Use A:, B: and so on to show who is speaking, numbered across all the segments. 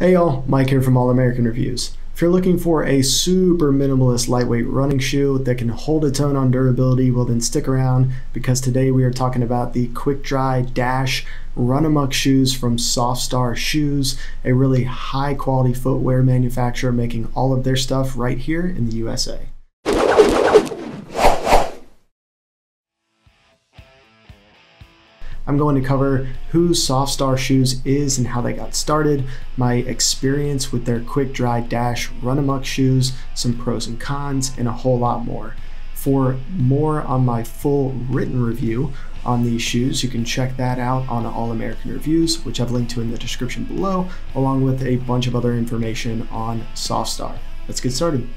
A: Hey y'all, Mike here from All American Reviews. If you're looking for a super minimalist lightweight running shoe that can hold its own on durability, well then stick around because today we are talking about the Quick Dry Dash RunAmoc shoes from Softstar Shoes, a really high quality footwear manufacturer making all of their stuff right here in the USA. I'm going to cover who Softstar Shoes is and how they got started, my experience with their Quick Dry Dash RunAmoc shoes, some pros and cons, and a whole lot more. For more on my full written review on these shoes, you can check that out on All American Reviews, which I've linked to in the description below, along with a bunch of other information on Softstar. Let's get started.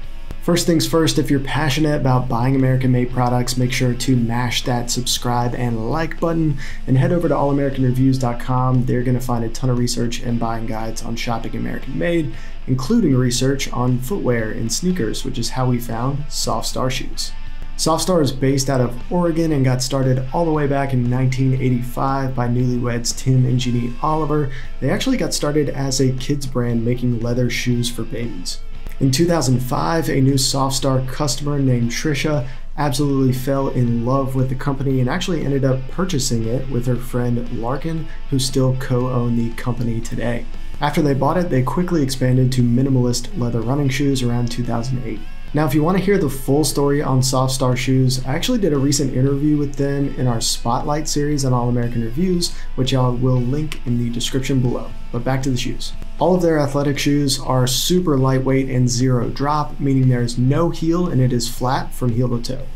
A: First things first, if you're passionate about buying American made products, make sure to mash that subscribe and like button and head over to allamericanreviews.com. They're going to find a ton of research and buying guides on shopping American made, including research on footwear and sneakers, which is how we found Softstar shoes. Softstar is based out of Oregon and got started all the way back in 1985 by newlyweds Tim and Jeannie Oliver. They actually got started as a kids brand making leather shoes for babies. In 2005, a new Softstar customer named Trisha absolutely fell in love with the company and actually ended up purchasing it with her friend Larkin, who still co own the company today. After they bought it, they quickly expanded to minimalist leather running shoes around 2008. Now, if you want to hear the full story on Softstar Shoes, I actually did a recent interview with them in our Spotlight series on All American Reviews, which I will link in the description below. But back to the shoes. All of their athletic shoes are super lightweight and zero drop, meaning there's no heel and it is flat from heel to toe.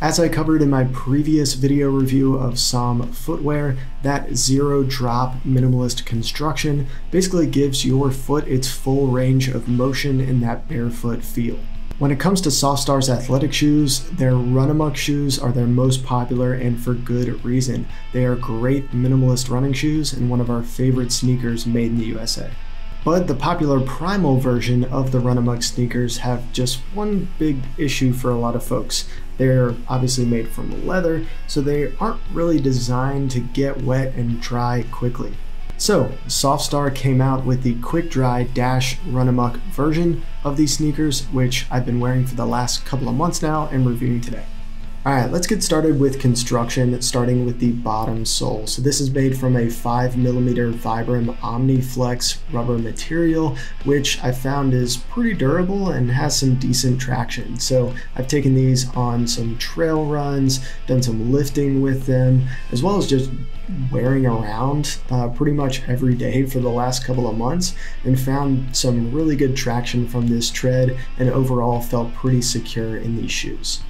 A: As I covered in my previous video review of Somm footwear, that zero drop minimalist construction basically gives your foot its full range of motion in that barefoot feel. When it comes to Softstar's athletic shoes, their Run shoes are their most popular and for good reason. They are great minimalist running shoes and one of our favorite sneakers made in the USA. But the popular Primal version of the Run sneakers have just one big issue for a lot of folks. They're obviously made from leather, so they aren't really designed to get wet and dry quickly. So, Softstar came out with the Quick Dry Dash Run version of these sneakers, which I've been wearing for the last couple of months now and reviewing today. Alright, let's get started with construction, starting with the bottom sole. So this is made from a five millimeter Vibram OmniFlex rubber material, which I found is pretty durable and has some decent traction. So I've taken these on some trail runs, done some lifting with them, as well as just wearing around uh, pretty much every day for the last couple of months and found some really good traction from this tread and overall felt pretty secure in these shoes.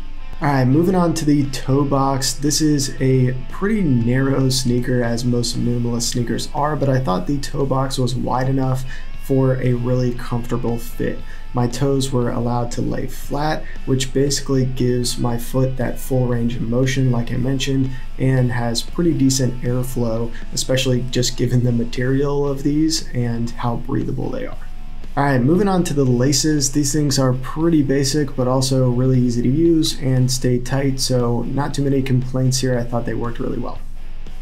A: Alright, moving on to the toe box. This is a pretty narrow sneaker as most minimalist sneakers are, but I thought the toe box was wide enough for a really comfortable fit. My toes were allowed to lay flat, which basically gives my foot that full range of motion like I mentioned and has pretty decent airflow, especially just given the material of these and how breathable they are. Alright, moving on to the laces. These things are pretty basic, but also really easy to use and stay tight, so not too many complaints here. I thought they worked really well.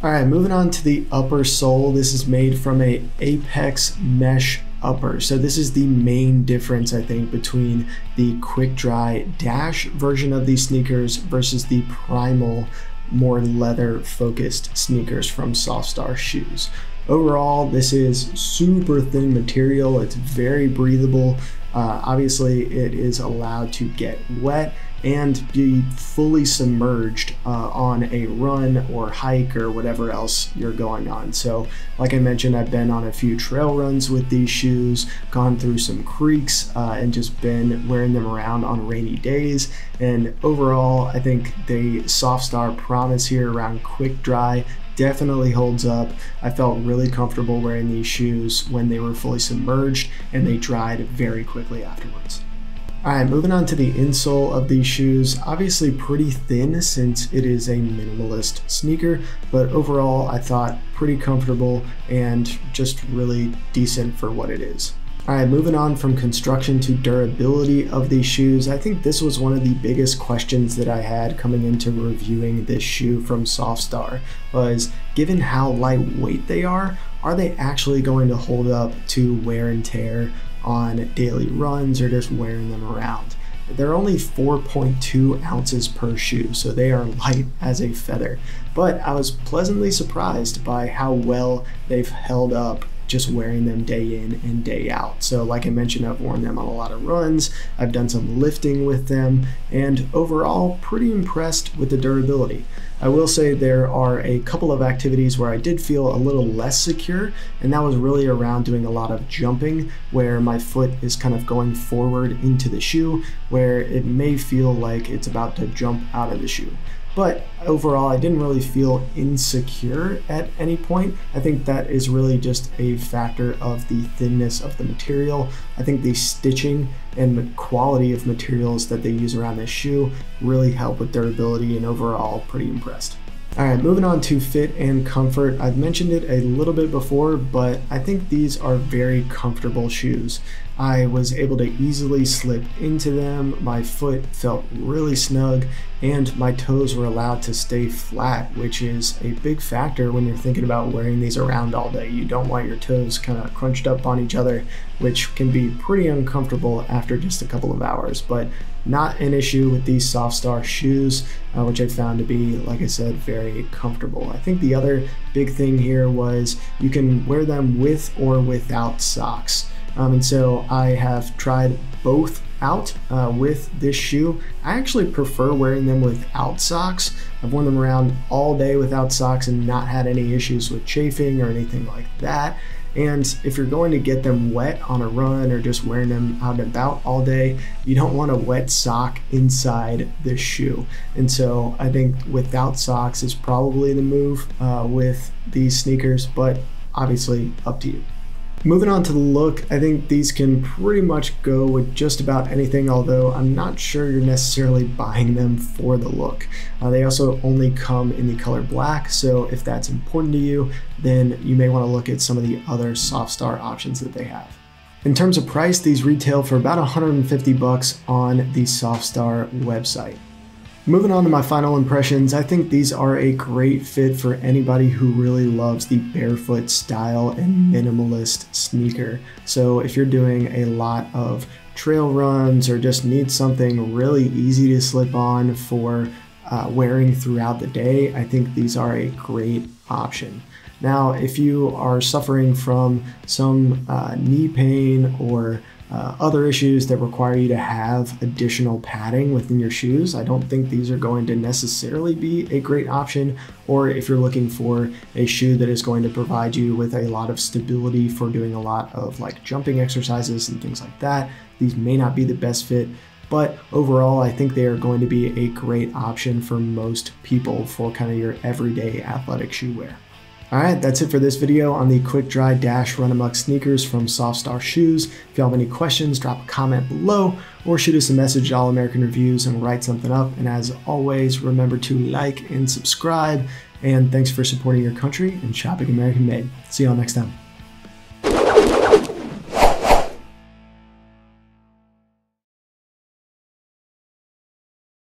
A: Alright, moving on to the upper sole. This is made from a Apex mesh upper. So this is the main difference, I think, between the quick dry dash version of these sneakers versus the primal, more leather focused sneakers from Softstar shoes. Overall, this is super thin material. It's very breathable. Uh, obviously, it is allowed to get wet and be fully submerged uh, on a run or hike or whatever else you're going on. So, like I mentioned, I've been on a few trail runs with these shoes, gone through some creeks, uh, and just been wearing them around on rainy days. And overall, I think the Softstar promise here around quick dry definitely holds up. I felt really comfortable wearing these shoes when they were fully submerged and they dried very quickly afterwards. Alright, moving on to the insole of these shoes. Obviously pretty thin since it is a minimalist sneaker, but overall I thought pretty comfortable and just really decent for what it is. Alright, moving on from construction to durability of these shoes, I think this was one of the biggest questions that I had coming into reviewing this shoe from Softstar was given how lightweight they are, are they actually going to hold up to wear and tear on daily runs or just wearing them around? They're only 4.2 ounces per shoe, so they are light as a feather. But I was pleasantly surprised by how well they've held up just wearing them day in and day out. So, like I mentioned, I've worn them on a lot of runs, I've done some lifting with them, and overall, pretty impressed with the durability. I will say there are a couple of activities where I did feel a little less secure, and that was really around doing a lot of jumping where my foot is kind of going forward into the shoe, where it may feel like it's about to jump out of the shoe. But overall, I didn't really feel insecure at any point. I think that is really just a factor of the thinness of the material. I think the stitching and the quality of materials that they use around this shoe really help with durability and overall pretty impressed. All right, moving on to fit and comfort. I've mentioned it a little bit before, but I think these are very comfortable shoes. I was able to easily slip into them, my foot felt really snug, and my toes were allowed to stay flat, which is a big factor when you're thinking about wearing these around all day. You don't want your toes kind of crunched up on each other, which can be pretty uncomfortable after just a couple of hours, but not an issue with these Softstar shoes, uh, which I found to be, like I said, very comfortable. I think the other big thing here was you can wear them with or without socks. Um, and so I have tried both out uh, with this shoe. I actually prefer wearing them without socks. I've worn them around all day without socks and not had any issues with chafing or anything like that. And if you're going to get them wet on a run or just wearing them out and about all day, you don't want a wet sock inside the shoe. And so I think without socks is probably the move uh, with these sneakers, but obviously up to you. Moving on to the look, I think these can pretty much go with just about anything, although I'm not sure you're necessarily buying them for the look. Uh, they also only come in the color black, so if that's important to you, then you may want to look at some of the other Softstar options that they have. In terms of price, these retail for about 150 bucks on the Softstar website. Moving on to my final impressions, I think these are a great fit for anybody who really loves the barefoot style and minimalist sneaker. So if you're doing a lot of trail runs or just need something really easy to slip on for uh, wearing throughout the day, I think these are a great option. Now, if you are suffering from some uh, knee pain or uh, other issues that require you to have additional padding within your shoes. I don't think these are going to necessarily be a great option. Or if you're looking for a shoe that is going to provide you with a lot of stability for doing a lot of like jumping exercises and things like that, these may not be the best fit. But overall, I think they are going to be a great option for most people for kind of your everyday athletic shoe wear. Alright, that's it for this video on the Quick Dry Dash RunAmoc sneakers from Softstar Shoes. If you have any questions, drop a comment below or shoot us a message at All American Reviews and write something up. And as always, remember to like and subscribe. And thanks for supporting your country and shopping American made. See y'all next time.